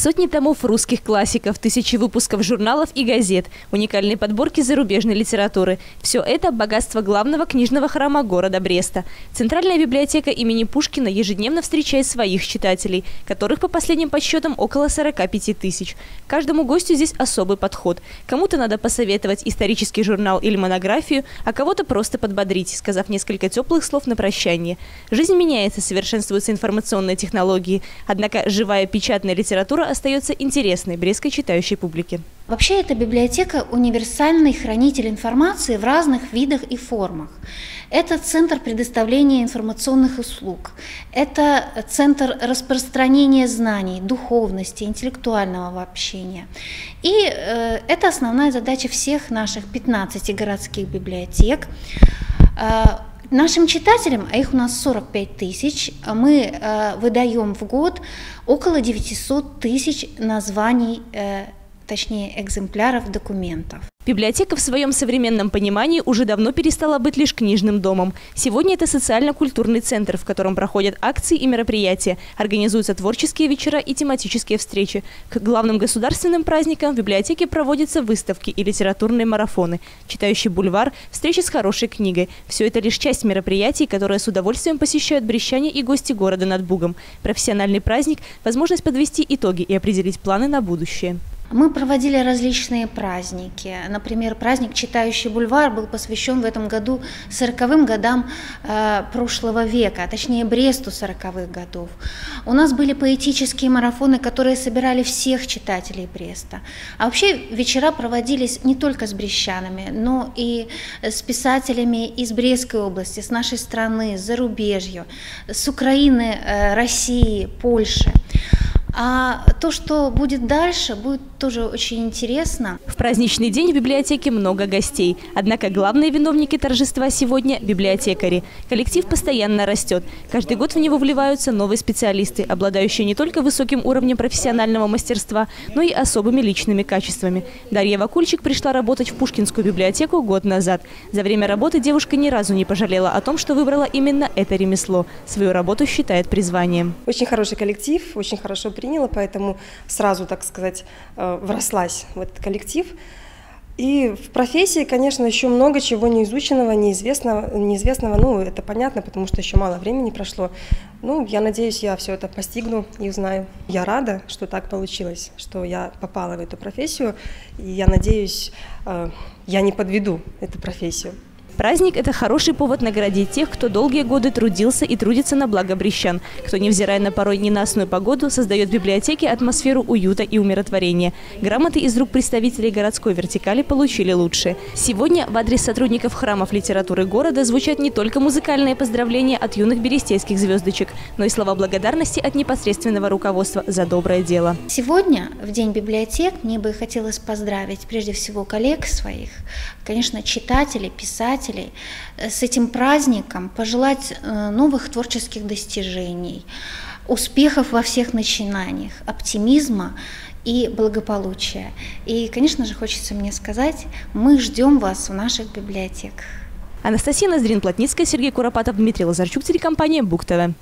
Сотни томов русских классиков, тысячи выпусков журналов и газет, уникальные подборки зарубежной литературы. Все это – богатство главного книжного храма города Бреста. Центральная библиотека имени Пушкина ежедневно встречает своих читателей, которых по последним подсчетам около 45 тысяч. Каждому гостю здесь особый подход. Кому-то надо посоветовать исторический журнал или монографию, а кого-то просто подбодрить, сказав несколько теплых слов на прощание. Жизнь меняется, совершенствуются информационные технологии. Однако живая печатная литература остается интересной брестской читающей публике. Вообще эта библиотека – универсальный хранитель информации в разных видах и формах. Это центр предоставления информационных услуг, это центр распространения знаний, духовности, интеллектуального общения. И э, это основная задача всех наших 15 городских библиотек. Э, Нашим читателям, а их у нас 45 тысяч, мы э, выдаем в год около 900 тысяч названий э, точнее экземпляров документов. Библиотека в своем современном понимании уже давно перестала быть лишь книжным домом. Сегодня это социально-культурный центр, в котором проходят акции и мероприятия, организуются творческие вечера и тематические встречи. К главным государственным праздникам в библиотеке проводятся выставки и литературные марафоны, читающий бульвар, встречи с хорошей книгой. Все это лишь часть мероприятий, которые с удовольствием посещают брещане и гости города над Бугом. Профессиональный праздник – возможность подвести итоги и определить планы на будущее. Мы проводили различные праздники. Например, праздник «Читающий бульвар» был посвящен в этом году 40-м годам э, прошлого века, а точнее Бресту 40-х годов. У нас были поэтические марафоны, которые собирали всех читателей Бреста. А вообще вечера проводились не только с брещанами, но и с писателями из Брестской области, с нашей страны, с зарубежью, с Украины, э, России, Польши. А то, что будет дальше, будет тоже очень интересно. В праздничный день в библиотеке много гостей. Однако главные виновники торжества сегодня – библиотекари. Коллектив постоянно растет. Каждый год в него вливаются новые специалисты, обладающие не только высоким уровнем профессионального мастерства, но и особыми личными качествами. Дарья Вакульчик пришла работать в Пушкинскую библиотеку год назад. За время работы девушка ни разу не пожалела о том, что выбрала именно это ремесло. Свою работу считает призванием. Очень хороший коллектив, очень хорошо приняла, поэтому сразу, так сказать, э, врослась в этот коллектив. И в профессии, конечно, еще много чего неизученного, неизвестного, неизвестного. Ну, это понятно, потому что еще мало времени прошло. Ну, я надеюсь, я все это постигну и узнаю. Я рада, что так получилось, что я попала в эту профессию. И я надеюсь, э, я не подведу эту профессию. Праздник – это хороший повод наградить тех, кто долгие годы трудился и трудится на благо брещан, кто, невзирая на порой ненастную погоду, создает в библиотеке атмосферу уюта и умиротворения. Грамоты из рук представителей городской вертикали получили лучшие. Сегодня в адрес сотрудников храмов литературы города звучат не только музыкальные поздравления от юных берестейских звездочек, но и слова благодарности от непосредственного руководства за доброе дело. Сегодня, в День библиотек, мне бы хотелось поздравить прежде всего коллег своих, конечно, читателей, писателей, читателей э, с этим праздником, пожелать э, новых творческих достижений, успехов во всех начинаниях, оптимизма и благополучия. И, конечно же, хочется мне сказать, мы ждем вас в наших библиотеках. Анастасия Ноздрин, Плотницкая, Сергей Куропатов, Дмитрий Лазарчук, телекомпания Бук ТВ.